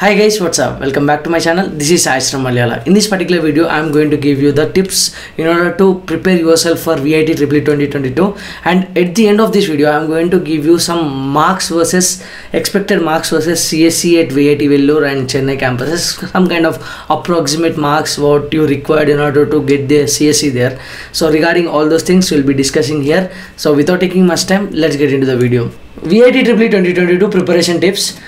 Hi guys, what's up? Welcome back to my channel. This is Sai from Malyala. In this particular video, I am going to give you the tips in order to prepare yourself for VIT Triple 2022. And at the end of this video, I am going to give you some marks versus expected marks versus CSE at VIT Vellore and Chennai campuses. Some kind of approximate marks what you required in order to get the CSE there. So regarding all those things, we'll be discussing here. So without taking much time, let's get into the video. VIT Triple 2022 preparation tips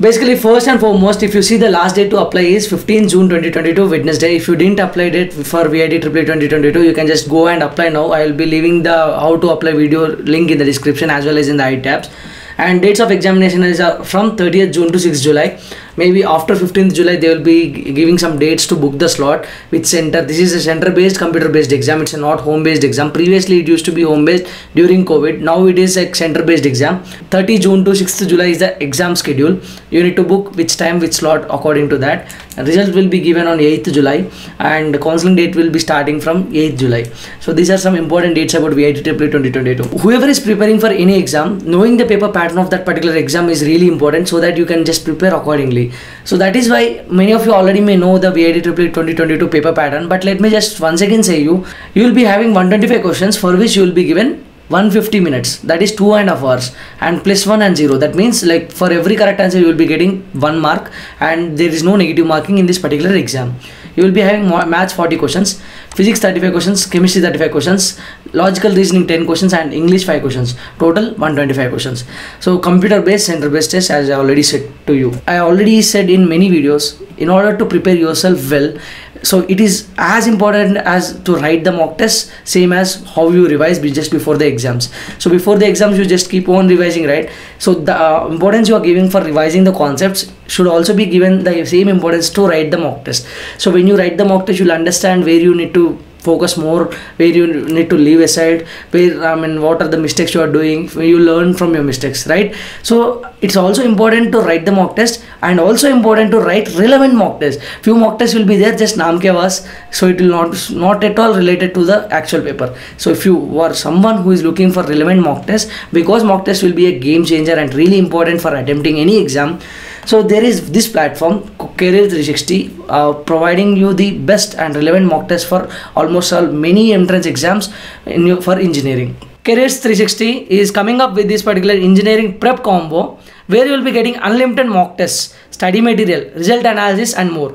basically first and foremost if you see the last date to apply is 15 june 2022 Wednesday if you didn't apply it for VIT triple 2022 you can just go and apply now. I will be leaving the how to apply video link in the description as well as in the i tabs. And dates of examination is uh, from 30th june to 6th july maybe after 15th july they will be giving some dates to book the slot which center. This is a center based computer based exam. It's a not home based exam. Previously it used to be home based during covid. Now it is a center based exam. 30 june to 6th july is the exam schedule. You need to book which time which slot according to that. Result will be given on 8th july and the counseling date will be starting from 8th july. So these are some important dates about VIT Triple 2022 whoever is preparing for any exam knowing the paper pattern of that particular exam is really important so that you can just prepare accordingly so that is why many of you already may know the Triple 2022 paper pattern but let me just once again say you you will be having 125 questions for which you will be given 150 minutes. That is two and a half hours and plus one and zero. That means like for every correct answer you will be getting one mark and there is no negative marking in this particular exam you will be having maths 40 questions physics 35 questions chemistry 35 questions logical reasoning 10 questions and english 5 questions. Total 125 questions. So computer based center based test as i already said to you. I already said in many videos in order to prepare yourself well so it is as important as to write the mock test same as how you revise just before the exams. So before the exams you just keep on revising right? So the uh, importance you are giving for revising the concepts should also be given the same importance to write the mock test. So when you write the mock test you'll understand where you need to focus more where you need to leave aside where i mean what are the mistakes you are doing you learn from your mistakes right? So it's also important to write the mock test and also important to write relevant mock test. Few mock tests will be there just naam was so it will not not at all related to the actual paper. So if you are someone who is looking for relevant mock test because mock test will be a game changer and really important for attempting any exam so there is this platform career 360 uh, providing you the best and relevant mock test for almost all many entrance exams your, for engineering. Careers 360 is coming up with this particular engineering prep combo where you will be getting unlimited mock tests study material result analysis and more.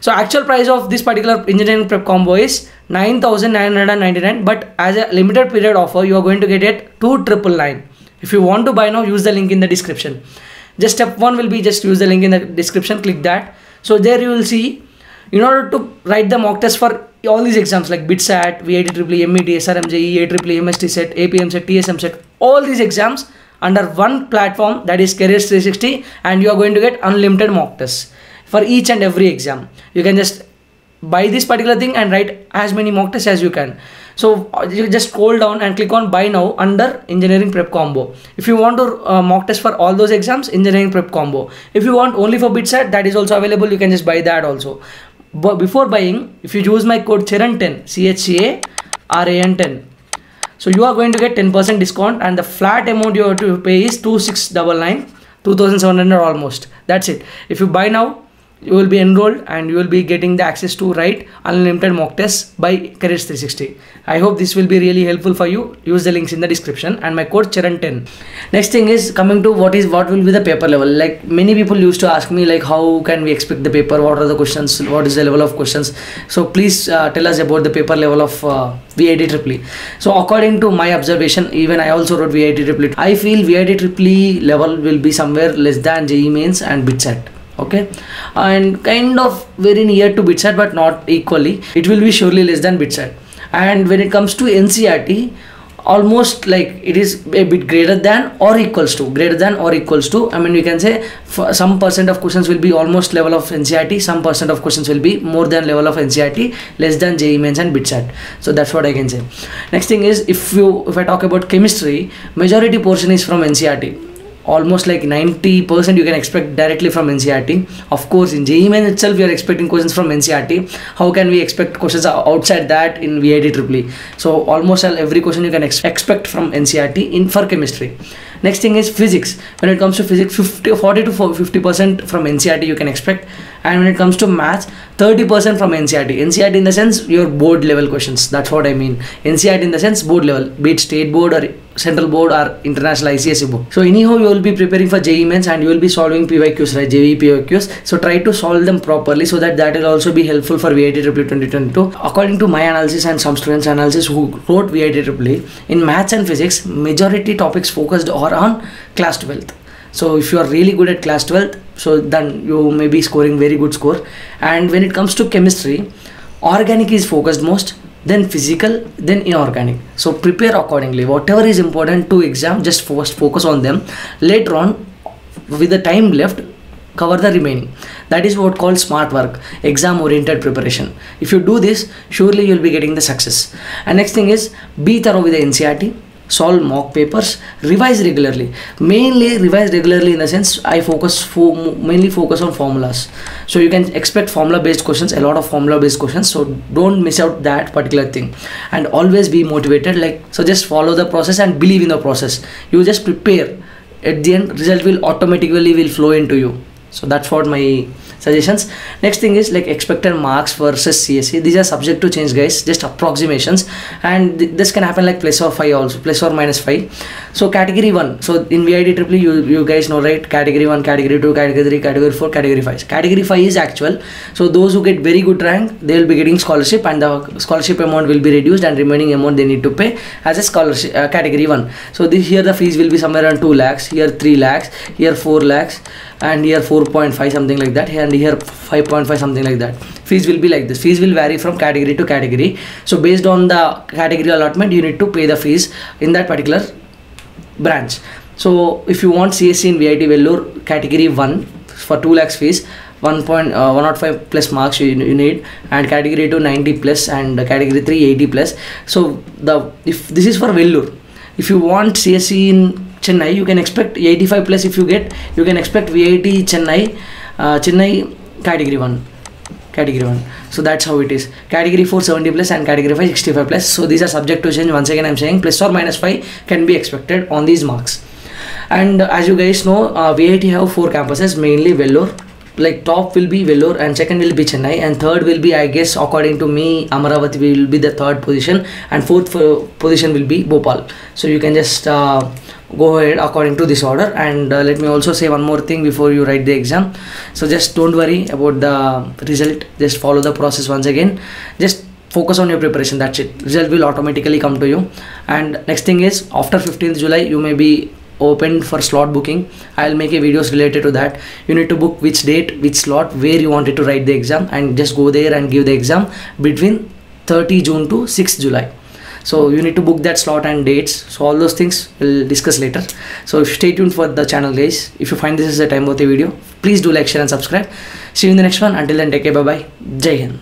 So actual price of this particular engineering prep combo is 9999 but as a limited period offer you are going to get it 2999 if you want to buy now use the link in the description just step one will be just use the link in the description click that so there you will see in order to write the mock test for all these exams like BITSAT, VIT Triple, MET, SRM, JEE, AEEE, MHT CET, AP EAMCET, TS EAMCET, all these exams under one platform that is Careers 360 and you are going to get unlimited mock tests for each and every exam. You can just buy this particular thing and write as many mock tests as you can. So you just scroll down and click on buy now under engineering prep combo. If you want to uh, mock test for all those exams, engineering prep combo. If you want only for BITSAT, that is also available. You can just buy that also. But before buying, if you use my code CHARAN10, C-H-A-R-A-N 10, so you are going to get 10% discount and the flat amount you have to pay is 2699, 2700 almost. That's it. If you buy now, you will be enrolled and you will be getting the access to write unlimited mock tests by careers 360 i hope this will be really helpful for you. Use the links in the description and my code charan10 next thing is coming to what is what will be the paper level. Like many people used to ask me like how can we expect the paper? What are the questions? What is the level of questions? So please uh, tell us about the paper level of uh, VIT triple so according to my observation even i also wrote VIT triple i feel VIT triple level will be somewhere less than JEE mains and BITSAT okay? And kind of very near to BITSAT but not equally. It will be surely less than BITSAT and when it comes to NCERT almost like it is a bit greater than or equals to greater than or equals to i mean we can say some percent of questions will be almost level of ncert some percent of questions will be more than level of ncert less than JEE mains and bitsat so that's what i can say. Next thing is if you if i talk about chemistry majority portion is from ncert almost like 90% you can expect directly from NCERT. Of course, in JEE Main itself, we are expecting questions from NCERT. How can we expect questions outside that in VIT Triple? So almost every question you can ex expect from NCERT in for chemistry. Next thing is physics. When it comes to physics 50 40 to 50 percent from ncert you can expect. And when it comes to maths 30 percent from ncert ncert in the sense your board level questions. That's what i mean. Ncert in the sense board level. Be it state board or central board or international ICSE board. So anyhow you will be preparing for JEE mains and you will be solving PYQs right? JEE PYQs. So try to solve them properly so that that will also be helpful for VIT Triple 2022. According to my analysis and some students analysis who wrote VIT Triple in maths and physics majority topics focused are on class 12th. So if you are really good at class 12th so then you may be scoring very good score. And when it comes to chemistry organic is focused most then physical then inorganic. So prepare accordingly. Whatever is important to exam just first focus on them. Later on with the time left cover the remaining. That is what called smart work exam oriented preparation. If you do this surely you'll be getting the success. And next thing is be thorough with the ncert solve mock papers revise regularly. Mainly revise regularly in the sense i focus for mainly focus on formulas. So you can expect formula based questions a lot of formula based questions so don't miss out that particular thing. And always be motivated like so just follow the process and believe in the process. You just prepare. At the end result will automatically will flow into you so that's what my suggestions. Next thing is like expected marks versus CSE these are subject to change guys. Just approximations. And th this can happen like plus or 5 also plus or minus 5 so category 1 so in VIT triple you, you guys know right? Category 1 category 2 category 3 category 4 category 5 category 5 is actual. So those who get very good rank they will be getting scholarship and the scholarship amount will be reduced and remaining amount they need to pay as a scholarship uh, category 1 so this here the fees will be somewhere around 2 lakhs here 3 lakhs here 4 lakhs and here 4.5 something like that and here 5.5 something like that. Fees will be like this. Fees will vary from category to category. So based on the category allotment you need to pay the fees in that particular branch. So if you want CSE in VIT Vellore category 1 for 2 lakhs fees 1.105 uh, plus marks you, you need and category 2 90 plus and category 3 80 plus. So the if this is for Vellore. If you want CSE in Chennai. You can expect 85 plus if you get you can expect VIT Chennai uh, Chennai category 1 category 1 so that's how it is. Category 4 70 plus and category 5 65 plus. So these are subject to change. Once again i'm saying plus or minus 5 can be expected on these marks. And uh, as you guys know uh, VIT have four campuses mainly Vellore. Like top will be Vellore and second will be Chennai and third will be I guess according to me Amaravati will be the third position and fourth uh, position will be Bhopal. So you can just uh, go ahead according to this order. And uh, let me also say one more thing before you write the exam. So just don't worry about the result. Just follow the process once again. Just focus on your preparation. That's it. Result will automatically come to you. And next thing is after 15th july you may be open for slot booking. I'll make a videos related to that. You need to book which date which slot where you wanted to write the exam. And just go there and give the exam between 30 june to 6 july so you need to book that slot and dates. So all those things we'll discuss later. So stay tuned for the channel guys if you find this is a time worthy video please do like share and subscribe. See you in the next one. Until then take care. Bye bye jai hind